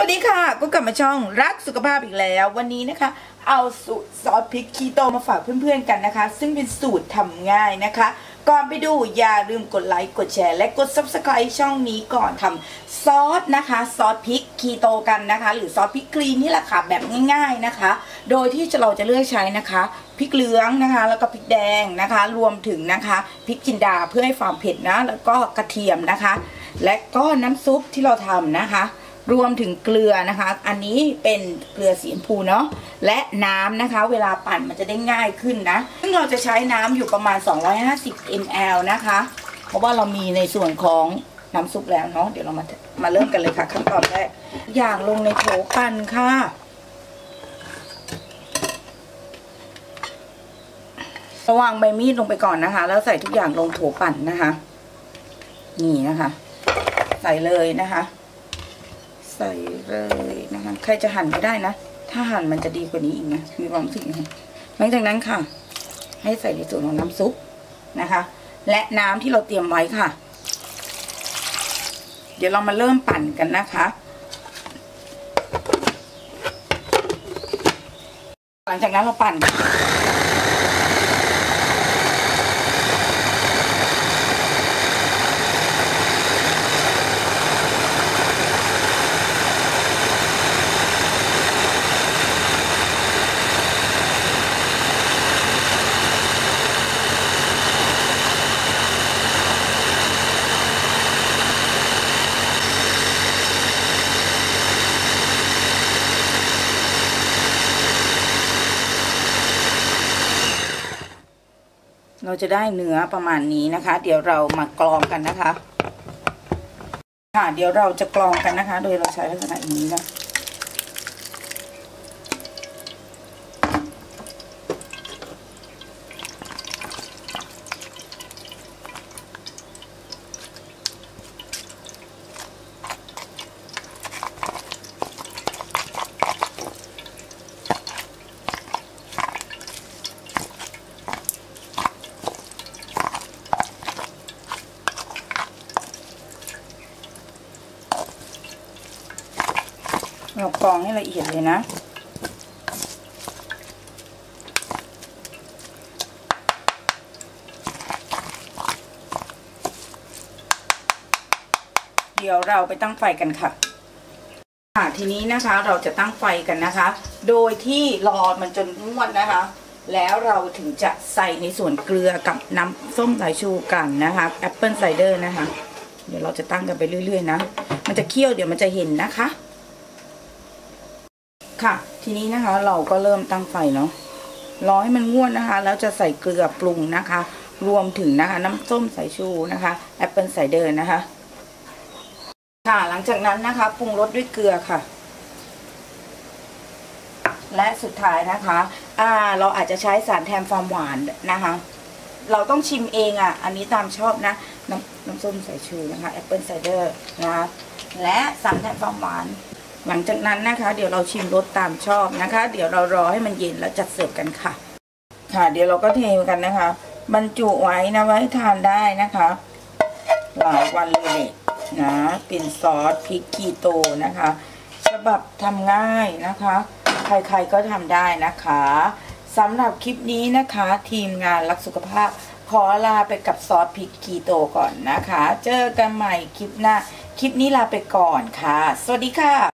วัสดีค่ะก็กลับมาช่องรักสุขภาพอีกแล้ว วันนี้นะคะ เอาสูตรซอสพริกคีโตมาฝากเพื่อนๆกันนะคะ ซึ่งเป็นสูตรทำง่ายนะคะ ก่อนไปดูอย่าลืมกดไลค์กดแชร์ และกด subscribe ช่องนี้ก่อนทำซอสนะคะซอสพริกคีโตกันนะคะ หรือซอสพริกคลีนนี่แหละค่ะแบบง่ายๆนะคะ โดยที่เราจะเลือกใช้นะคะพริกเหลืองนะคะ แล้วก็พริกแดงนะคะ รวมถึงนะคะพริกจินดาเพื่อให้ความเผ็ดนะ แล้วก็กระเทียมนะคะ และก็น้ำซุปที่เราทำนะคะ รวมถึงเกลือนะคะ อันนี้เป็นเกลือสีชมพูเนาะและน้ำนะคะ เวลาปั่นมันจะได้ง่ายขึ้นนะ ซึ่งเราจะใช้น้ำอยู่ประมาณ 250 ml นะคะ เพราะว่าเรามีในส่วนของน้ำซุปแล้วเนาะเดี๋ยวเรามามาเริ่มกันเลยค่ะ ขั้นตอนแรกอย่างลงในโถปั่นค่ะระวางใบมีดลงไปก่อนนะคะ แล้วใส่ทุกอย่างลงโถปั่นนะคะ นี่นะคะ ใส่เลยนะคะ ใส่เลยนะคะใครจะหั่นก็ได้นะ ถ้าหั่นมันจะดีกว่านี้อีกนะมีความรู้สึกอย่างนี้หลังจากนั้นค่ะ ให้ใส่ในส่วนของน้ำซุปนะคะ และน้ำที่เราเตรียมไว้ค่ะ เดี๋ยวเรามาเริ่มปั่นกันนะคะหลังจากนั้นเราปั่น เราจะได้เนื้อประมาณนี้นะคะ เดี๋ยวเรามากรองกันนะคะ ค่ะ เดี๋ยวเราจะกรองกันนะคะ โดยเราใช้ลักษณะอย่างนี้นะ เรากรองให้ละเอียดเลยนะเดี๋ยวเราไปตั้งไฟกันค่ะ ทีนี้นะคะเราจะตั้งไฟกันนะคะ โดยที่รอมันจนงวดนะคะ แล้วเราถึงจะใส่ในส่วนเกลือกับน้ำส้มสายชูกันนะคะแอปเปิลไซเดอร์นะคะ เดี๋ยวเราจะตั้งกันไปเรื่อย ๆ นะ มันจะเคี่ยวเดี๋ยวมันจะเห็นนะคะ ค่ะ ทีนี้นะคะเราก็เริ่มตั้งไฟเนาะรอให้มันงวดนะคะ แล้วจะใส่เกลือปรุงนะคะ รวมถึงนะคะ น้ำส้มสายชูนะคะ apple cider นะคะ ค่ะหลังจากนั้นนะคะปรุงรสด้วยเกลือค่ะ และสุดท้ายนะคะอ่าเราอาจจะใช้สารแทนความหวานนะคะ เราต้องชิมเองอะ อันนี้ตามชอบนะ น้ำน้ำส้มสายชูนะคะ apple cider นะคะและสารแทนความหวาน หลังจากนั้นนะคะ เดี๋ยวเราชิมรสตามชอบนะคะ เดี๋ยวเรารอให้มันเย็นแล้วจัดเสิร์ฟกันค่ะ ค่ะ เดี๋ยวเราก็เทกันนะคะ บรรจุไว้นะไว้ทานได้นะคะหลายวันเลยนะเป็นซอสพริกคีโตนะคะ ฉบับทำง่ายนะคะ ใครๆก็ทำได้นะคะสำหรับคลิปนี้นะคะ ทีมงานรักสุขภาพ ขอลาไปกับซอสพริกคีโตก่อนนะคะ เจอกันใหม่คลิปหน้า คลิปนี้ลาไปก่อนค่ะ สวัสดีค่ะ